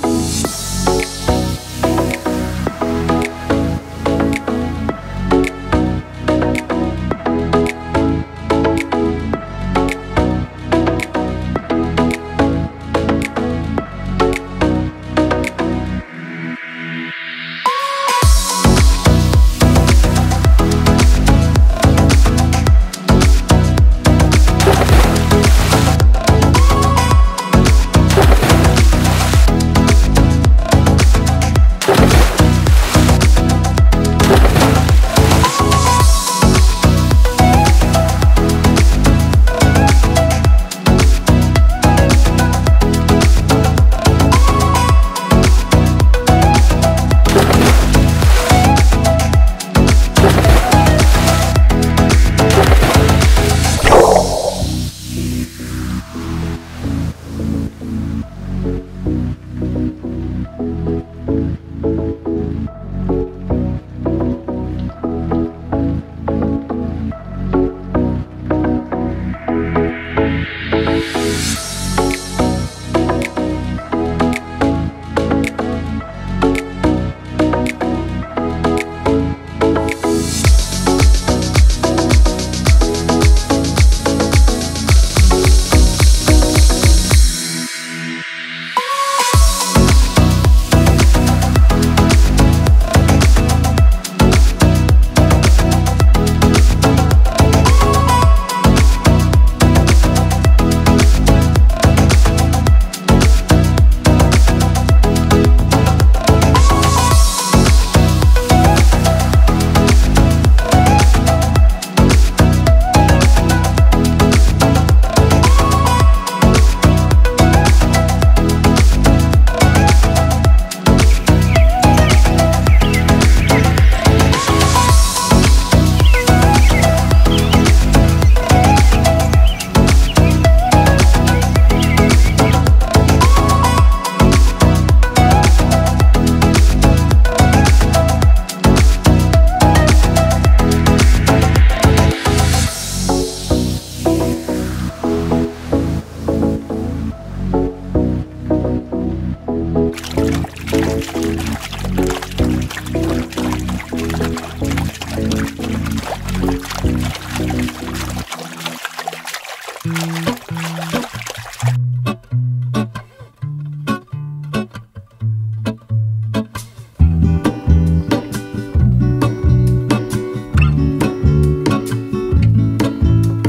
了。